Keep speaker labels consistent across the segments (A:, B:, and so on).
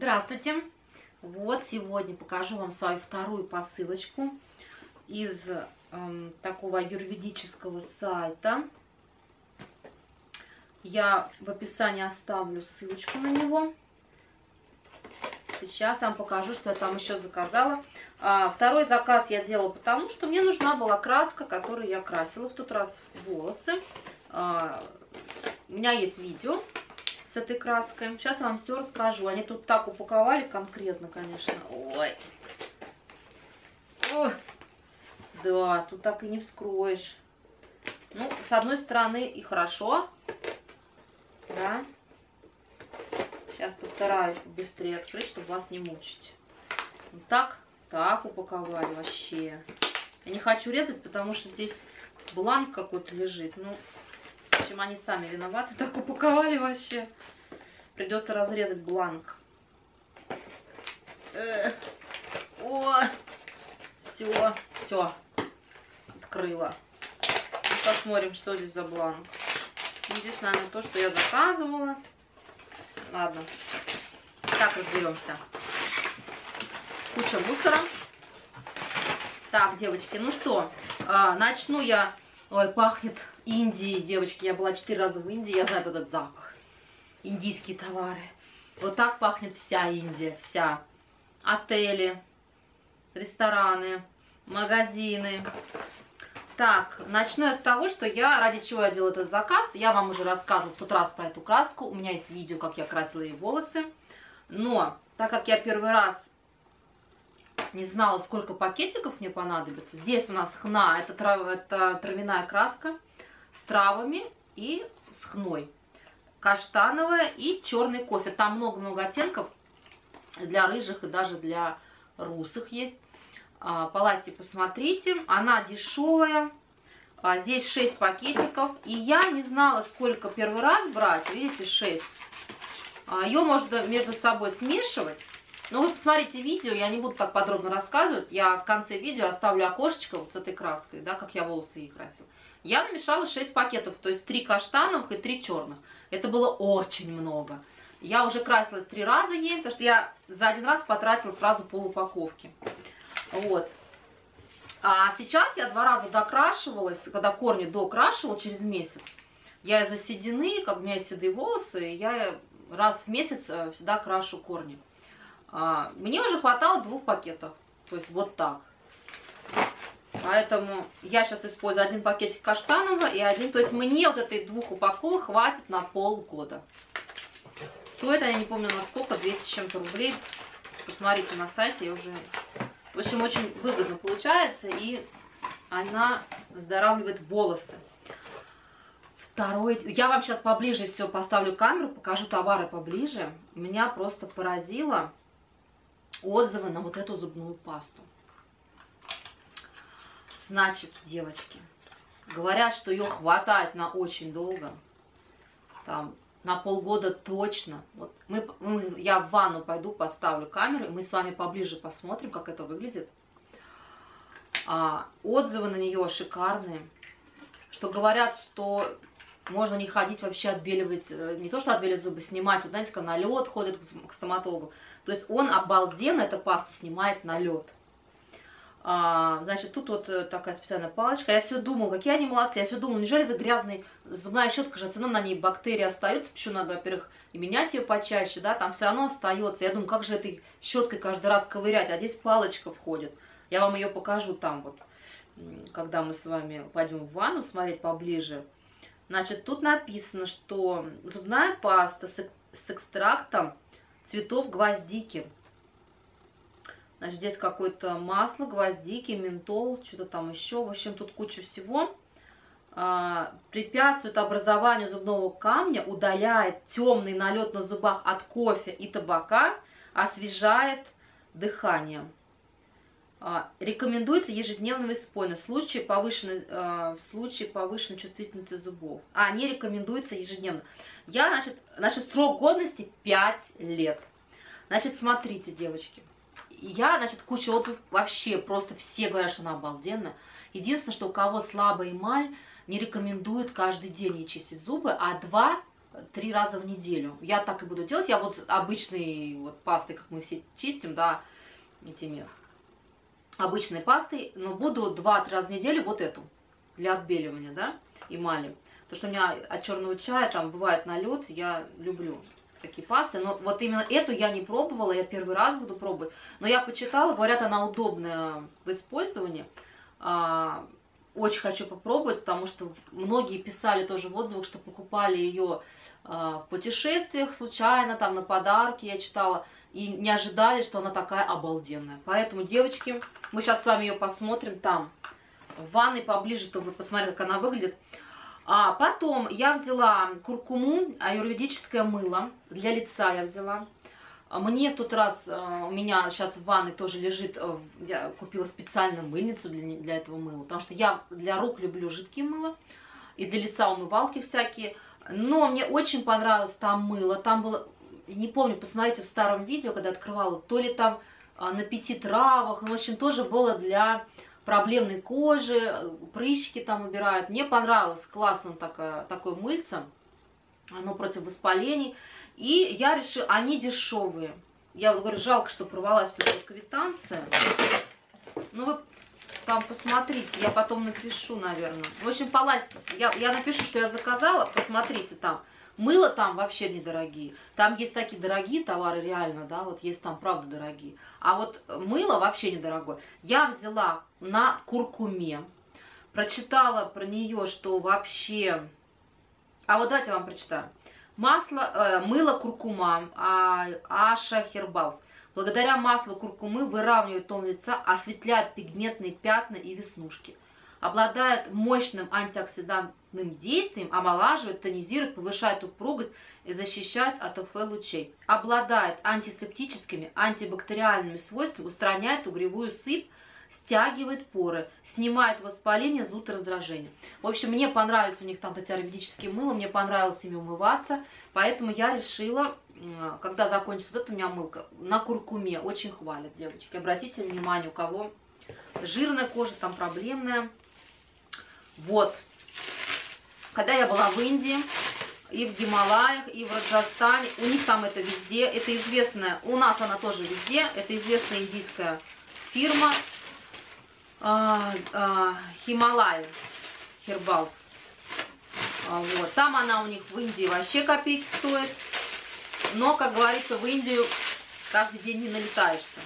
A: Здравствуйте! Вот сегодня покажу вам свою вторую посылочку из эм, такого юридического сайта. Я в описании оставлю ссылочку на него. Сейчас вам покажу, что я там еще заказала. А, второй заказ я делала потому, что мне нужна была краска, которую я красила в тот раз волосы. А, у меня есть видео с этой краской. Сейчас вам все расскажу. Они тут так упаковали конкретно, конечно. Ой. Ой. Да, тут так и не вскроешь. Ну, с одной стороны и хорошо. Да. Сейчас постараюсь быстрее открыть, чтобы вас не мучить. Вот так, так упаковали вообще. Я не хочу резать, потому что здесь бланк какой-то лежит. Ну, в общем, они сами виноваты, так упаковали вообще. Придется разрезать бланк. Эх. О, все, все, открыла. Посмотрим, что здесь за бланк. Ну, здесь, наверное, то, что я заказывала. Ладно, так разберемся. Куча мусора. Так, девочки, ну что, э, начну я... Ой, пахнет Индией, девочки. Я была четыре раза в Индии, я знаю этот запах. Индийские товары. Вот так пахнет вся Индия, вся. Отели, рестораны, магазины. Так, начну я с того, что я, ради чего я делала этот заказ, я вам уже рассказывала в тот раз про эту краску. У меня есть видео, как я красила ей волосы. Но, так как я первый раз не знала, сколько пакетиков мне понадобится. Здесь у нас хна, это, трав, это травяная краска с травами и с хной. Каштановая и черный кофе. Там много-много оттенков для рыжих и даже для русых есть. А, Полазьте, посмотрите. Она дешевая. А, здесь 6 пакетиков. И я не знала, сколько первый раз брать. Видите, 6. А, Ее можно между собой смешивать. Но вы посмотрите видео, я не буду так подробно рассказывать. Я в конце видео оставлю окошечко вот с этой краской, да, как я волосы ей красила. Я намешала 6 пакетов, то есть 3 каштановых и 3 черных. Это было очень много. Я уже красилась 3 раза ей, потому что я за один раз потратила сразу пол упаковки. Вот. А сейчас я два раза докрашивалась, когда корни докрашивала через месяц. Я из-за седины, как у меня есть седые волосы, я раз в месяц э, всегда крашу корни. А, мне уже хватало двух пакетов. То есть вот так. Поэтому я сейчас использую один пакетик каштанового и один. То есть мне вот этой двух упаковок хватит на полгода. Стоит, я не помню на сколько, 200 с чем-то рублей. Посмотрите на сайте, я уже... В общем, очень выгодно получается. И она оздоравливает волосы. Второй... Я вам сейчас поближе все поставлю камеру, покажу товары поближе. Меня просто поразило отзывы на вот эту зубную пасту. Значит, девочки, говорят, что ее хватает на очень долго. Там на полгода точно. Вот мы, мы, я в ванну пойду, поставлю камеру, и мы с вами поближе посмотрим, как это выглядит. А, отзывы на нее шикарные. Что говорят, что можно не ходить вообще отбеливать, э, не то что отбеливать зубы, снимать, вот знаете, как налет ходит к стоматологу. То есть он обалденно, эта паста снимает налет. А, значит, тут вот э, такая специальная палочка. Я все думала, какие они молодцы. Я все думала, неужели это грязный зубная щетка же, все равно на ней бактерии остаются. Почему надо, во-первых, и менять ее почаще, да, там все равно остается. Я думаю, как же этой щеткой каждый раз ковырять, а здесь палочка входит. Я вам ее покажу там вот, когда мы с вами пойдем в ванну смотреть поближе. Значит, тут написано, что зубная паста с, с экстрактом цветов гвоздики. Значит, здесь какое-то масло, гвоздики, ментол, что-то там еще. В общем, тут куча всего. А, препятствует образованию зубного камня, удаляет темный налет на зубах от кофе и табака, освежает дыхание. А, рекомендуется ежедневное использование в случае повышенной, а, в случае повышенной чувствительности зубов. А, не рекомендуется ежедневно. Я, значит, значит, срок годности 5 лет. Значит, смотрите, девочки. Я, значит, куча отзывов, вообще просто все говорят, что она обалденная. Единственное, что у кого слабая эмаль, не рекомендуют каждый день ей чистить зубы, а два три раза в неделю. Я так и буду делать. Я вот обычной вот пастой, как мы все чистим, да, этими обычной пастой, но буду 2-3 раза в неделю вот эту для отбеливания, да, эмали. Потому что у меня от черного чая там бывает налет, я люблю такие пасты. Но вот именно эту я не пробовала, я первый раз буду пробовать. Но я почитала, говорят, она удобная в использовании. А, очень хочу попробовать, потому что многие писали тоже в отзывах, что покупали ее а, в путешествиях случайно, там на подарки я читала, и не ожидали, что она такая обалденная. Поэтому, девочки, мы сейчас с вами ее посмотрим там, в ванной поближе, чтобы вы посмотрели, как она выглядит. А потом я взяла куркуму, аюрведическое мыло для лица я взяла. Мне в тот раз, э, у меня сейчас в ванной тоже лежит, э, я купила специальную мыльницу для, для этого мыла, потому что я для рук люблю жидкие мыло, и для лица умывалки всякие. Но мне очень понравилось там мыло, там было, не помню, посмотрите в старом видео, когда открывала, то ли там а, на пяти травах, ну, в общем, тоже было для проблемной кожи, прыщики там убирают. Мне понравилось, классно такое, такое мыльце, оно против воспалений. И я решила, они дешевые. Я вот говорю, жалко, что порвалась тут вот квитанция. Ну, вы там посмотрите, я потом напишу, наверное. В общем, полазьте. Я, я напишу, что я заказала, посмотрите там. Мыло там вообще недорогие. Там есть такие дорогие товары, реально, да, вот есть там правда дорогие. А вот мыло вообще недорогое. Я взяла на куркуме, прочитала про нее, что вообще... А вот давайте я вам прочитаю. Масло, э, мыло куркума, а, Аша Хербалс. Благодаря маслу куркумы выравнивает тон лица, осветляет пигментные пятна и веснушки обладает мощным антиоксидантным действием, омолаживает, тонизирует, повышает упругость и защищает от УФ-лучей. Обладает антисептическими, антибактериальными свойствами, устраняет угревую сыпь, стягивает поры, снимает воспаление, зуд и раздражение. В общем, мне понравились у них там эти аюрведические мыло, мне понравилось ими умываться, поэтому я решила, когда закончится вот эта у меня мылка, на куркуме, очень хвалят девочки. Обратите внимание, у кого жирная кожа, там проблемная, вот. Когда я была в Индии, и в Гималаях, и в Раджастане, у них там это везде, это известная, у нас она тоже везде, это известная индийская фирма а, а, Хималай Хербалс. А, вот. Там она у них в Индии вообще копейки стоит, но, как говорится, в Индию каждый день не налетаешься.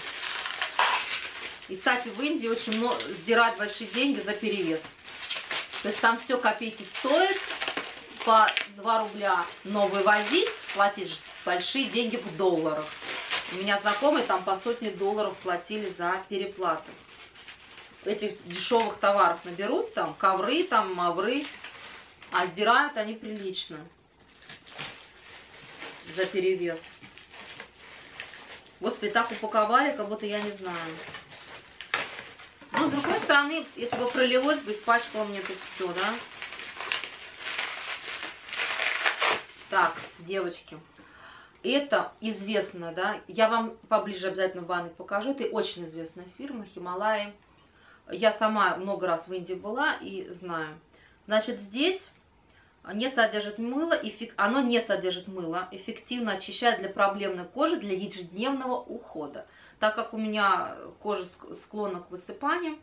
A: И, кстати, в Индии очень много, сдирать большие деньги за перевес. То есть там все копейки стоит, по 2 рубля, но вывозить, платишь большие деньги в долларах. У меня знакомые там по сотне долларов платили за переплаты. Этих дешевых товаров наберут, там ковры, там мавры, а сдирают они прилично за перевес. Господи, так упаковали, как будто я не знаю. Но, с другой стороны, если бы пролилось бы, испачкало мне тут все, да? Так, девочки, это известно, да? Я вам поближе обязательно в ванной покажу. Это очень известная фирма Хималаи. Я сама много раз в Индии была и знаю. Значит, здесь не содержит мыло, оно не содержит мыло, эффективно очищает для проблемной кожи, для ежедневного ухода. Так как у меня кожа склонна к высыпанию,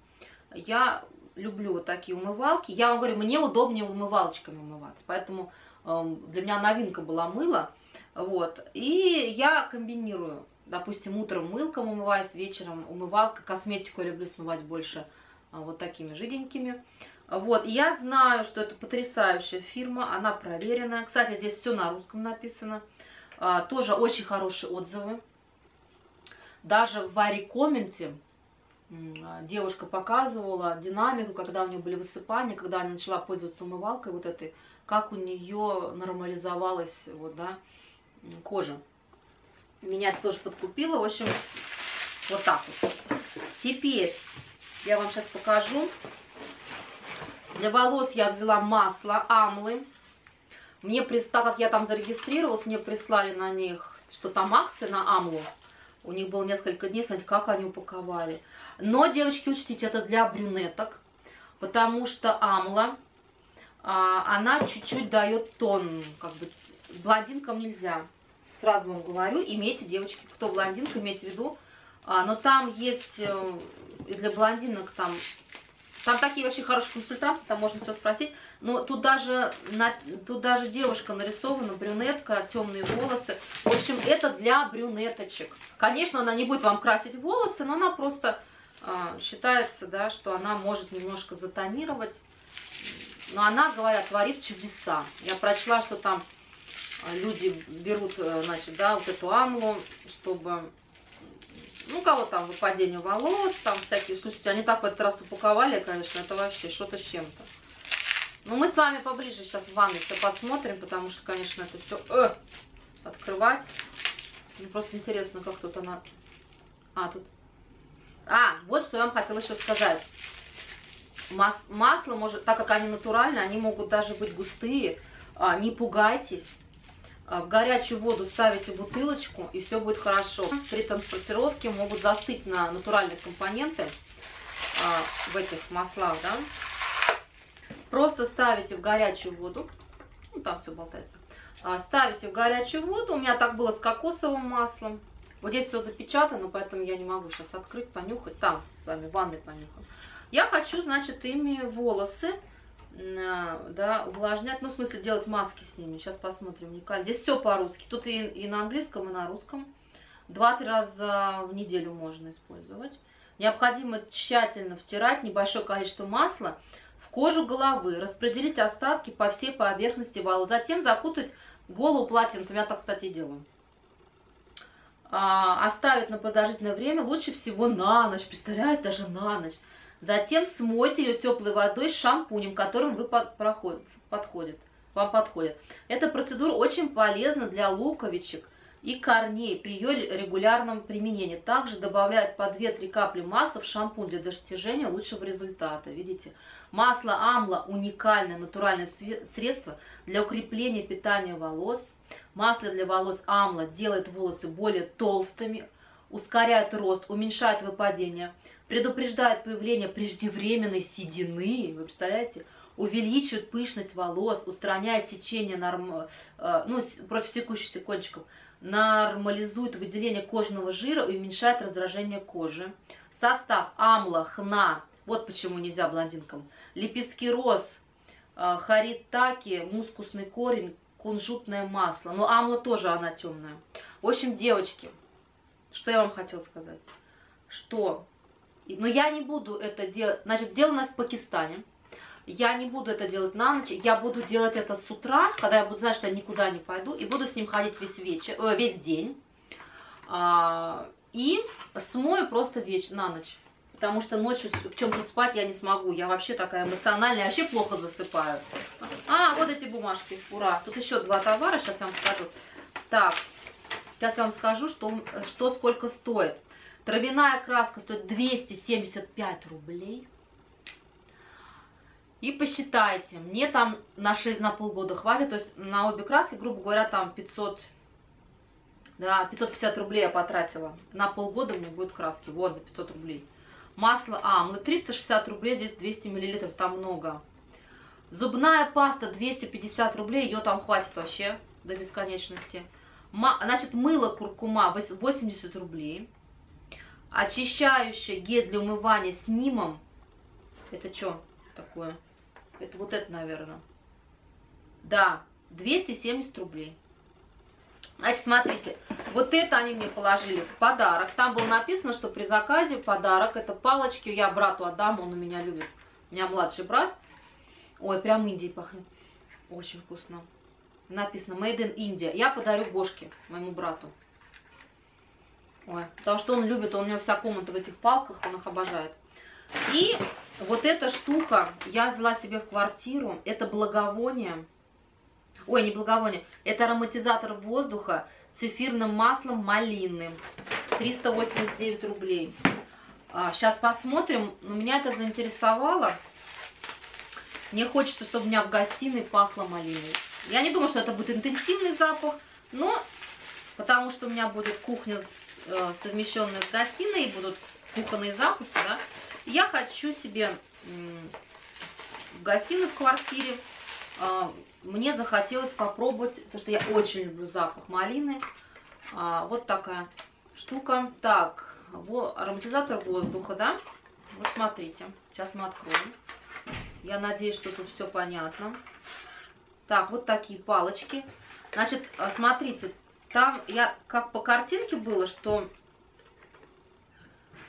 A: я люблю вот такие умывалки. Я вам говорю, мне удобнее умывалочками умываться, поэтому э, для меня новинка была мыло. Вот. И я комбинирую. Допустим, утром мылком умываюсь, вечером умывалка. Косметику я люблю смывать больше а, вот такими жиденькими. Вот, я знаю, что это потрясающая фирма, она проверенная. Кстати, здесь все на русском написано. А, тоже очень хорошие отзывы. Даже в Варикоменте девушка показывала динамику, когда у нее были высыпания, когда она начала пользоваться умывалкой вот этой, как у нее нормализовалась вот, да, кожа. Меня это тоже подкупило. В общем, вот так вот. Теперь я вам сейчас покажу. Для волос я взяла масло Амлы. Мне, так как я там зарегистрировалась, мне прислали на них, что там акция на Амлу. У них было несколько дней, смотрите, как они упаковали. Но, девочки, учтите, это для брюнеток, потому что Амла, а, она чуть-чуть дает тон, как бы блондинкам нельзя. Сразу вам говорю, имейте, девочки, кто блондинка, имейте в виду. А, но там есть э, и для блондинок там... Там такие вообще хорошие консультанты, там можно все спросить. Но тут даже, на, тут даже девушка нарисована, брюнетка, темные волосы. В общем, это для брюнеточек. Конечно, она не будет вам красить волосы, но она просто э, считается, да, что она может немножко затонировать. Но она, говорят, творит чудеса. Я прочла, что там а, люди берут, э, значит, да, вот эту амлу, чтобы ну, кого там выпадение волос, там всякие. Слушайте, они так в этот раз упаковали, конечно, это вообще что-то с чем-то. Ну, мы с вами поближе сейчас в ванной все посмотрим, потому что, конечно, это все э, открывать. Мне просто интересно, как тут она... А, тут... А, вот что я вам хотела еще сказать. Мас... Масло может, так как они натуральные, они могут даже быть густые. А, не пугайтесь. А, в горячую воду ставите бутылочку, и все будет хорошо. При транспортировке могут застыть на натуральные компоненты а, в этих маслах, да. Просто ставите в горячую воду, ну там все болтается, а, ставите в горячую воду, у меня так было с кокосовым маслом. Вот здесь все запечатано, поэтому я не могу сейчас открыть, понюхать. Там с вами в ванной понюхаем. Я хочу, значит, ими волосы да, увлажнять, ну, в смысле, делать маски с ними. Сейчас посмотрим, уникально. Здесь все по-русски. Тут и, и на английском, и на русском. Два-три раза в неделю можно использовать. Необходимо тщательно втирать небольшое количество масла кожу головы, распределить остатки по всей поверхности волос, затем закутать голову полотенцем. Я так, кстати, делаю. А, оставить на продолжительное время, лучше всего на ночь. Представляете, даже на ночь. Затем смойте ее теплой водой с шампунем, которым вы подходит, подходит, вам подходит. Эта процедура очень полезна для луковичек и корней при ее регулярном применении. Также добавляют по 2-3 капли масла в шампунь для достижения лучшего результата. Видите? Масло амла – уникальное натуральное средство для укрепления питания волос. Масло для волос амла делает волосы более толстыми, ускоряет рост, уменьшает выпадение, предупреждает появление преждевременной седины, вы представляете, увеличивает пышность волос, устраняет сечение норм... Э, ну, против секущихся кончиков, нормализует выделение кожного жира и уменьшает раздражение кожи. Состав амла, хна, вот почему нельзя блондинкам, лепестки роз, э, харитаки, мускусный корень, кунжутное масло. Но амла тоже она темная. В общем, девочки, что я вам хотела сказать? Что, но я не буду это делать, значит, сделано в Пакистане. Я не буду это делать на ночь, я буду делать это с утра, когда я буду знать, что я никуда не пойду, и буду с ним ходить весь вечер, э, весь день. А, и смою просто веч на ночь, потому что ночью в чем-то спать я не смогу. Я вообще такая эмоциональная, вообще плохо засыпаю. А, вот эти бумажки, ура. Тут еще два товара, сейчас я вам покажу. Так, Сейчас я вам скажу, что, что сколько стоит. Травяная краска стоит 275 рублей. И посчитайте, мне там на 6, на полгода хватит, то есть на обе краски, грубо говоря, там 500, да, 550 рублей я потратила. На полгода мне будет краски, вот, за 500 рублей. Масло Амлы 360 рублей, здесь 200 миллилитров, там много. Зубная паста 250 рублей, ее там хватит вообще до бесконечности. Значит, мыло куркума 80 рублей. Очищающее гель для умывания с нимом. Это что такое? Это вот это, наверное. Да, 270 рублей. Значит, смотрите, вот это они мне положили в подарок. Там было написано, что при заказе подарок. Это палочки, я брату отдам, он у меня любит. У меня младший брат. Ой, прям Индией пахнет. Очень вкусно написано Made in India. Я подарю Гошке, моему брату. Ой, потому что он любит, он у него вся комната в этих палках, он их обожает. И вот эта штука я взяла себе в квартиру. Это благовоние. Ой, не благовоние. Это ароматизатор воздуха с эфирным маслом малины. 389 рублей. А, сейчас посмотрим. Но меня это заинтересовало. Мне хочется, чтобы у меня в гостиной пахло малиной. Я не думаю, что это будет интенсивный запах, но потому что у меня будет кухня э, совмещенная с гостиной, и будут кухонные запахи, да, я хочу себе в гостиную в квартире а, мне захотелось попробовать, потому что я очень люблю запах малины. А, вот такая штука. Так, ароматизатор воздуха, да? Вот смотрите, сейчас мы откроем. Я надеюсь, что тут все понятно. Так, вот такие палочки. Значит, а, смотрите, там я как по картинке было, что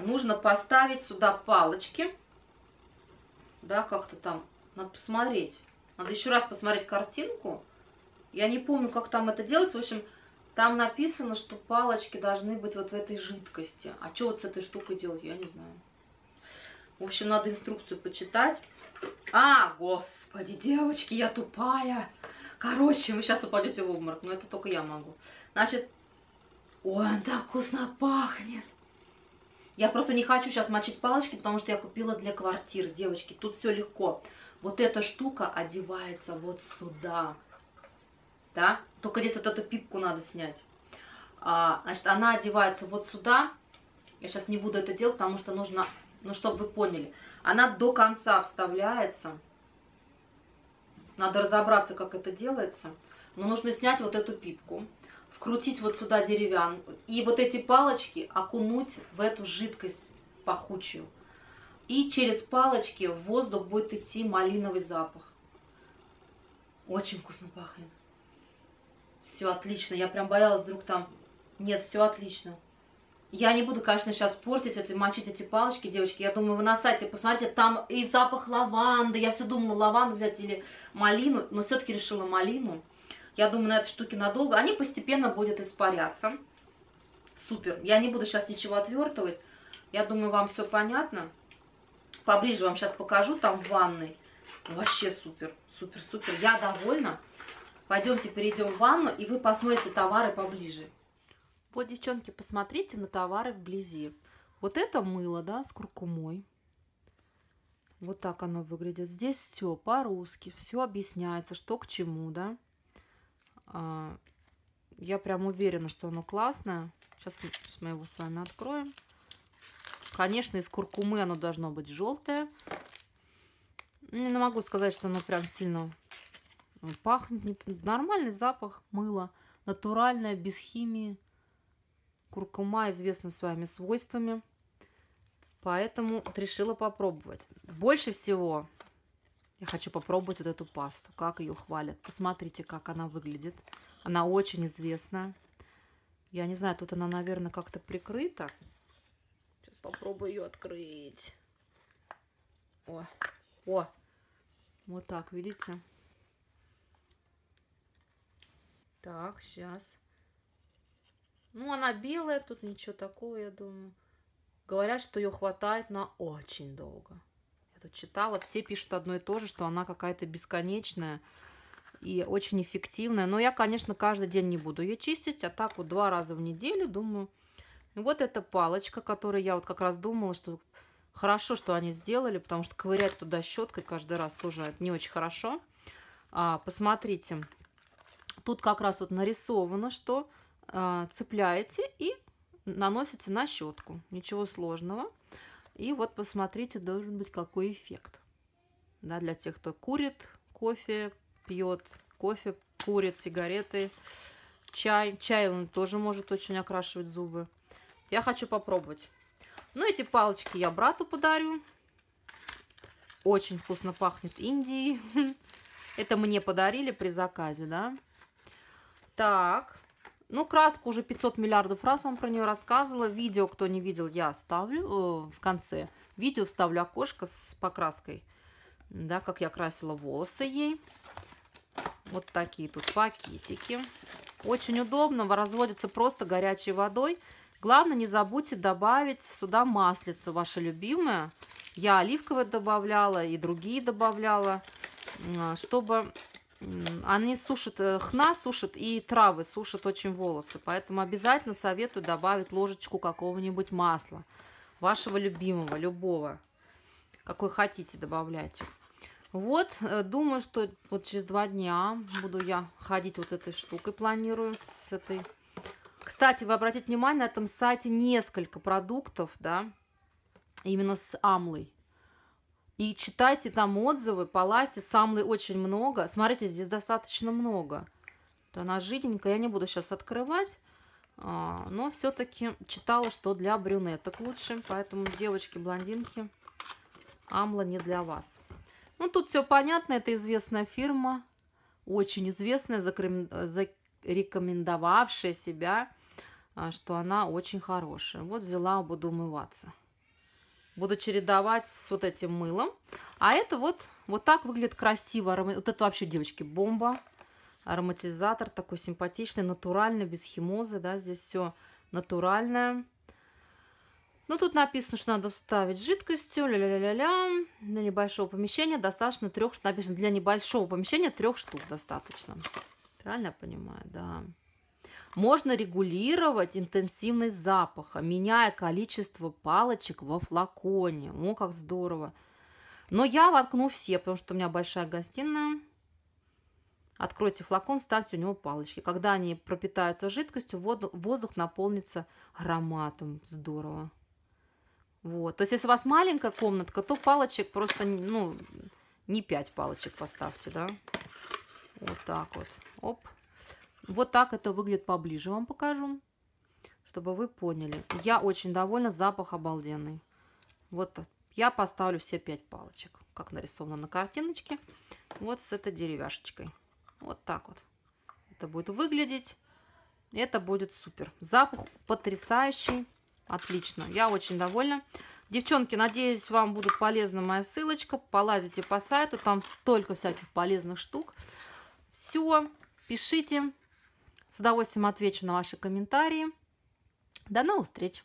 A: нужно поставить сюда палочки. Да, как-то там. Надо посмотреть. Надо еще раз посмотреть картинку. Я не помню, как там это делается. В общем, там написано, что палочки должны быть вот в этой жидкости. А что вот с этой штукой делать, я не знаю. В общем, надо инструкцию почитать. А, господи, девочки, я тупая. Короче, вы сейчас упадете в обморок, но это только я могу. Значит, ой, он так вкусно пахнет. Я просто не хочу сейчас мочить палочки, потому что я купила для квартир, девочки. Тут все легко. Вот эта штука одевается вот сюда. Да? Только здесь вот эту пипку надо снять. А, значит, она одевается вот сюда. Я сейчас не буду это делать, потому что нужно, ну, чтобы вы поняли. Она до конца вставляется. Надо разобраться, как это делается. Но нужно снять вот эту пипку, вкрутить вот сюда деревянку. И вот эти палочки окунуть в эту жидкость пахучую. И через палочки в воздух будет идти малиновый запах. Очень вкусно пахнет. Все отлично. Я прям боялась, вдруг там... Нет, все отлично. Я не буду, конечно, сейчас портить это, мочить эти палочки, девочки. Я думаю, вы на сайте посмотрите, там и запах лаванды. Я все думала, лаванду взять или малину, но все-таки решила малину. Я думаю, на этой штуке надолго. Они постепенно будут испаряться. Супер. Я не буду сейчас ничего отвертывать. Я думаю, вам все понятно. Поближе вам сейчас покажу, там в ванной. Вообще супер, супер, супер. Я довольна. Пойдемте перейдем в ванну, и вы посмотрите товары поближе. Вот, девчонки, посмотрите на товары вблизи. Вот это мыло, да, с куркумой. Вот так оно выглядит. Здесь все по-русски, все объясняется, что к чему, да. А, я прям уверена, что оно классное. Сейчас мы его с вами откроем. Конечно, из куркумы оно должно быть желтое. Не могу сказать, что оно прям сильно пахнет. Нормальный запах мыла. Натуральное, без химии. Куркума известна своими свойствами. Поэтому решила попробовать. Больше всего я хочу попробовать вот эту пасту. Как ее хвалят. Посмотрите, как она выглядит. Она очень известная. Я не знаю, тут она, наверное, как-то прикрыта. Сейчас попробую ее открыть. О, о, вот так, видите? Так, сейчас. Ну, она белая, тут ничего такого, я думаю. Говорят, что ее хватает на очень долго. Тут читала, все пишут одно и то же, что она какая-то бесконечная и очень эффективная. Но я, конечно, каждый день не буду ее чистить, а так вот два раза в неделю, думаю. Вот эта палочка, которую я вот как раз думала, что хорошо, что они сделали, потому что ковырять туда щеткой каждый раз тоже не очень хорошо. А, посмотрите, тут как раз вот нарисовано, что а, цепляете и наносите на щетку. Ничего сложного. И вот посмотрите, должен быть какой эффект. Да, для тех, кто курит кофе, пьет кофе, курит сигареты, чай. Чай он тоже может очень окрашивать зубы. Я хочу попробовать. Ну, эти палочки я брату подарю. Очень вкусно пахнет Индией. Это мне подарили при заказе, да. Так, ну, краску уже 500 миллиардов раз вам про нее рассказывала. Видео, кто не видел, я оставлю э, в конце. Видео вставлю окошко с покраской. Да, как я красила волосы ей. Вот такие тут пакетики. Очень удобно, разводится просто горячей водой. Главное, не забудьте добавить сюда маслица, ваше любимое. Я оливковое добавляла и другие добавляла, чтобы они сушат, э, хна сушат и травы сушат очень волосы. Поэтому обязательно советую добавить ложечку какого-нибудь масла. Вашего любимого, любого. Какой хотите, добавляйте. Вот, э, думаю, что вот через два дня буду я ходить вот этой штукой, планирую с этой. Кстати, вы обратите внимание, на этом сайте несколько продуктов, да, именно с амлой. И читайте там отзывы, полазьте, самлы очень много. Смотрите, здесь достаточно много. Она жиденькая, я не буду сейчас открывать. А, но все-таки читала, что для брюнеток лучше. Поэтому, девочки, блондинки, амла не для вас. Ну, тут все понятно. Это известная фирма. Очень известная, зарекомендовавшая себя, а, что она очень хорошая. Вот взяла, буду умываться. Буду чередовать с вот этим мылом. А это вот, вот так выглядит красиво. Вот это вообще, девочки, бомба. Ароматизатор такой симпатичный, натуральный, без химозы, да, здесь все натуральное. Ну, тут написано, что надо вставить жидкостью, ля-ля-ля-ля, для небольшого помещения достаточно трех, написано, для небольшого помещения трех штук достаточно. Правильно я понимаю? Да. Можно регулировать интенсивность запаха, меняя количество палочек во флаконе. О, как здорово. Но я воткну все, потому что у меня большая гостиная. Откройте флакон, ставьте у него палочки. Когда они пропитаются жидкостью, воздух наполнится ароматом. Здорово. Вот. То есть, если у вас маленькая комнатка, то палочек просто, ну, не 5 палочек поставьте, да. Вот так вот. Оп. Вот так это выглядит поближе, вам покажу, чтобы вы поняли. Я очень довольна, запах обалденный. Вот я поставлю все 5 палочек, как нарисовано на картиночке. Вот с этой деревяшечкой. Вот так вот это будет выглядеть. Это будет супер. Запах потрясающий. Отлично. Я очень довольна. Девчонки, надеюсь, вам будет полезна моя ссылочка. Полазите по сайту. Там столько всяких полезных штук. Все. Пишите. С удовольствием отвечу на ваши комментарии. До новых встреч!